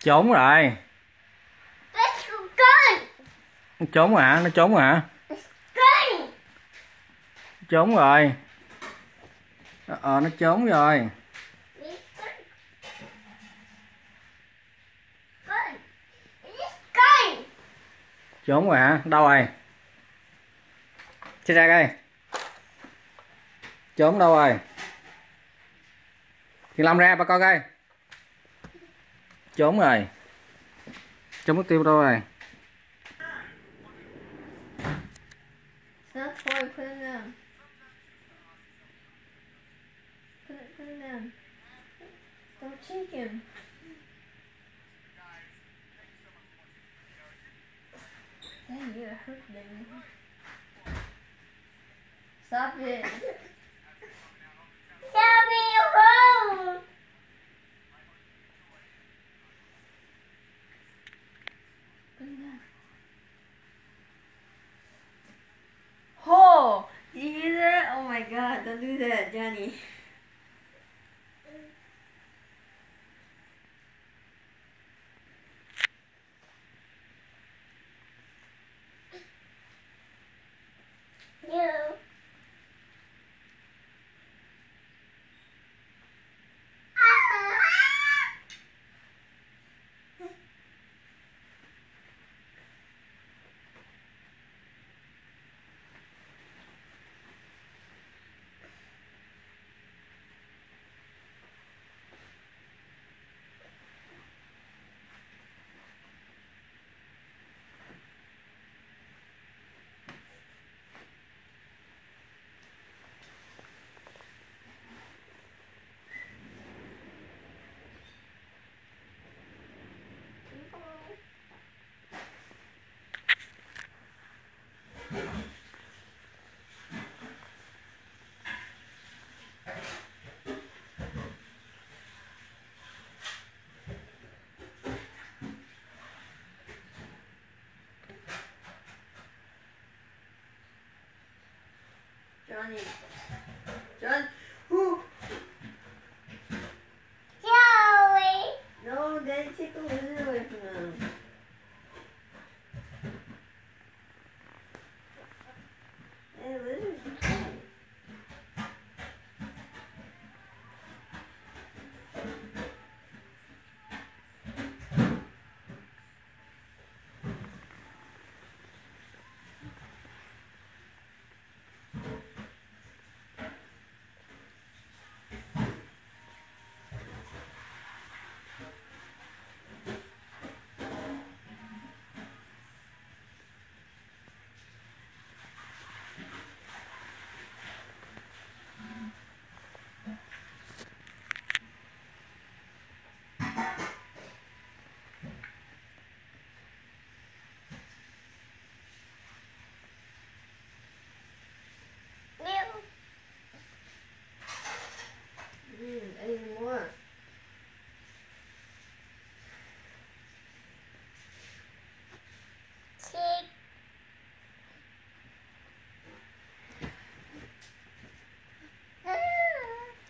trốn rồi. Nó trốn hả? Nó trốn hả? Gun. trốn rồi. Ờ nó trốn rồi. Trốn rồi hả? Đâu rồi? Xe ra đây trốn đâu rồi? Thì lâm ra bà coi coi trốn rồi trốn mất tiêu đâu rồi. Dang, you hurt them. Stop it. My god, don't do that, Johnny. 只要你只要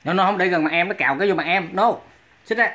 nó nó không để gần mặt em, nó cào cái vô mặt em. No. Xích ra.